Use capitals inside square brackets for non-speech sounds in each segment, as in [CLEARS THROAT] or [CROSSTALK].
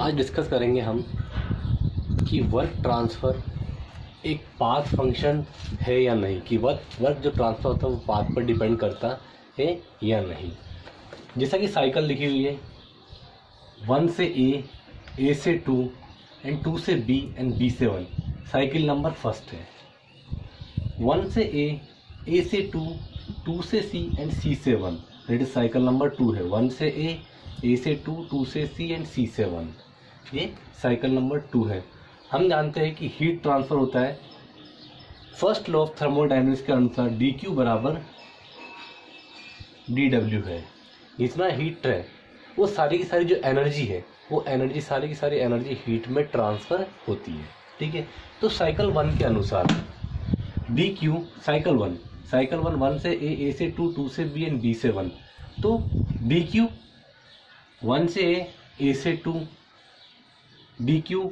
आज डिस्कस करेंगे हम कि वर्क ट्रांसफ़र एक पाथ फ़ंक्शन है या नहीं? कि वर्क वर्क जो ट्रांसफ़र होता है, वो पाथ पर डिपेंड करता है या नहीं? जैसा कि साइकिल लिखी हुई है वन से ए ए से टू एंड टू से बी एंड बी से वन साइकिल नंबर फ़र्स्ट है. वन से ए ए से टू टू से सी एंड सी से one that is cycle number two है. वन से ए ए से टू टू से सी एंड सी से वन ये साइकिल नंबर टू है। हम जानते हैं कि हीट ट्रांसफ़र होता है। फ़र्स्ट लॉ ऑफ़ थर्मोडाइनमिक्स के अनुसार डी क्यू बराबर डी डब्ल्यू है। जितना हीट है, वो सारी की सारी जो एनर्जी है, वो एनर्जी सारी की सारी एनर्जी हीट में ट्रांसफ़र होती है। ठीक है? तो साइकिल वन के अनुसार D Q cycle one cycle one one से ए ए से टू टू से बी एंड बी से वन तो डी क्यू वन से ए ए से टू डी क्यू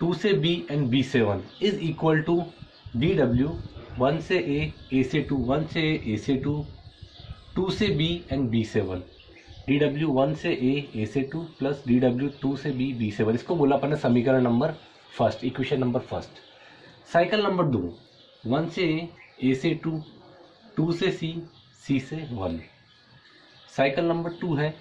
टू से बी एंड बी से one is equal to D W one से ए ए से टू वन से ए ए से टू टू से बी एंड बी से वन डी डब्ल्यू वन से ए ए से two plus D W two से बी बी से वन इसको बोला अपन समीकरण number first equation number first cycle number दो वन से ए ए से टू टू से सी सी से वन साइकिल नंबर टू है.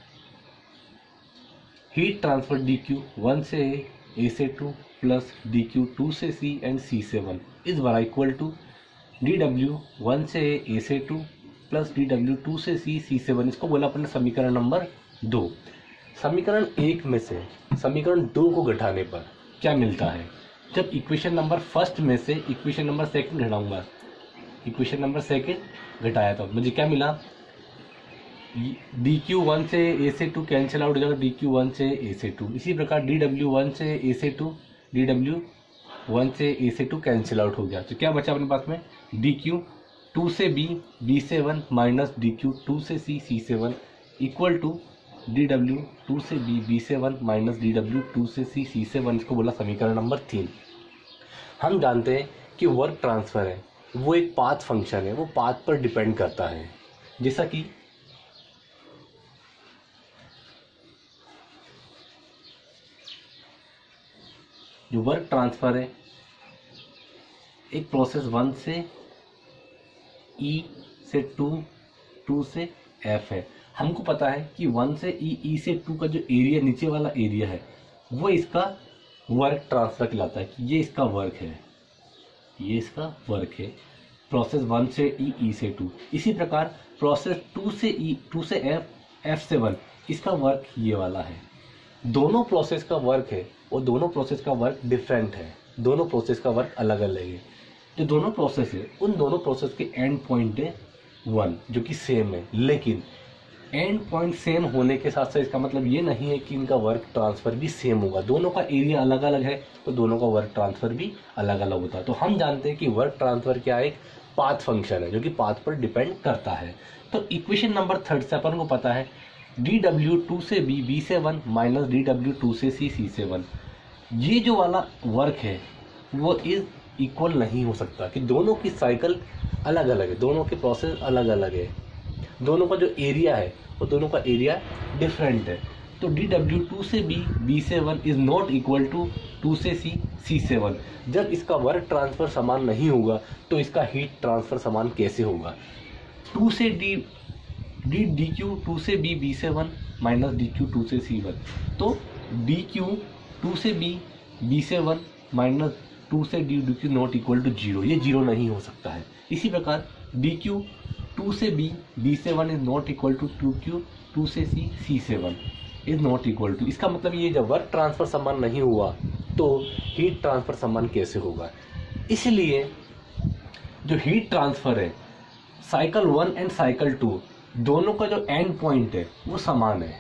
Heat transfer D Q one से ए ए से two plus D Q two से सी एंड सी से वन इज़ बरा equal to D W one से ए से two plus D W two से C C से वन इसको बोला अपने समीकरण नंबर दो. समीकरण एक में से, समीकरण दो को घटाने पर क्या मिलता है? जब इक्वेशन नंबर फ़र्स्ट में से इक्वेशन नंबर सेकंड घटाऊँगा इक्वेशन नंबर सेकंड घटाया तो मुझे क्या मिला? डी क्यू वन से ए से टू कैंसिल आउट हो जाएगा। डी क्यू वन से ए से टू इसी प्रकार डी डब्ल्यू वन से ए से टू डी डब्ल्यू वन से ए से टू कैंसिल आउट हो गया। तो क्या बचा अपने पास में? डी क्यू टू से बी बी से one minus D Q two से सी सी से one equal to D W two से बी बी से one minus D W two से सी सी से वन इसको बोला समीकरण नंबर तीन हम जानते हैं कि वर्क ट्रांसफ़र है। वो एक पाथ फ़ंक्शन है। वो पाथ पर डिपेंड करता है। जैसा कि जो वर्क ट्रांसफ़र है एक प्रोसेस वन से ई e से टू टू से एफ़ है। हमको पता है कि वन से ई e, ई e से टू का जो एरिया नीचे वाला एरिया है वो इसका वर्क ट्रांसफ़र कहलाता है कि ये इसका वर्क है। ये इसका वर्क है। प्रोसेस वन से ई ई से टू इसी प्रकार प्रोसेस टू से ई टू से एफ़ एफ़ से वन इसका वर्क ये वाला है। दोनों प्रोसेस का वर्क है। और दोनों प्रोसेस का वर्क डिफरेंट है। दोनों प्रोसेस का वर्क अलग अलग है। जो दोनों प्रोसेस है, उन दोनों प्रोसेस के एंड पॉइंट है वन जो कि सेम है। लेकिन एंड पॉइंट सेम होने के साथ साथ इसका मतलब ये नहीं है कि इनका वर्क ट्रांसफ़र भी सेम होगा। दोनों का एरिया अलग अलग है तो दोनों का वर्क ट्रांसफ़र भी अलग अलग होता है। तो हम जानते हैं कि वर्क ट्रांसफ़र क्या एक पाथ फ़ंक्शन है, जो कि पाथ पर डिपेंड करता है। तो इक्वेशन नंबर थर्ड से अपन को पता है डी डब्ल्यू टू से बी बी से one minus D W two से सी सी से वन ये जो वाला वर्क है, वो इज़ इक्वल नहीं हो सकता कि दोनों की साइकिल अलग अलग है, दोनों के प्रोसेस अलग अलग है। दोनों का जो एरिया है, वो दोनों का एरिया डिफरेंट है। तो डी डब्ल्यू टू से बी बी से one is not equal to two से सी सी से वन जब इसका वर्क ट्रांसफ़र समान नहीं होगा तो इसका हीट ट्रांसफ़र समान कैसे होगा? टू से D D D Q two से बी बी से one minus D Q two से सी वन। तो डी क्यू टू से बी बी से वन माइनस टू से D D Q not equal to zero. ये ज़ीरो नहीं हो सकता है। इसी प्रकार डी क्यू टू से बी बी से one is not equal to two Q, two से सी सी से one is not equal to. इसका मतलब ये जब वर्क ट्रांसफ़र समान नहीं हुआ तो हीट ट्रांसफ़र समान कैसे होगा? इसलिए जो हीट ट्रांसफ़र है, cycle one and cycle two दोनों का जो एंड पॉइंट है, वो समान है।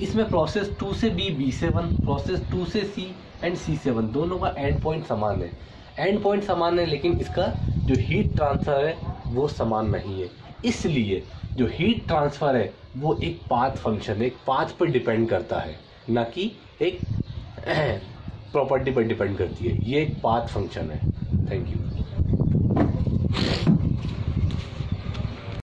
इसमें प्रोसेस टू से बी बी से वन प्रोसेस टू से सी एंड सी से वन दोनों का एंड पॉइंट समान है। एंड पॉइंट समान है, लेकिन इसका जो हीट ट्रांसफ़र है, वो समान नहीं है। इसलिए जो हीट ट्रांसफ़र है, वो एक पाथ फ़ंक्शन एक पाथ पर डिपेंड करता है। ना कि एक [CLEARS THROAT] प्रॉपर्टी पर डिपेंड करती है। ये एक पाथ फ़ंक्शन है। Thank you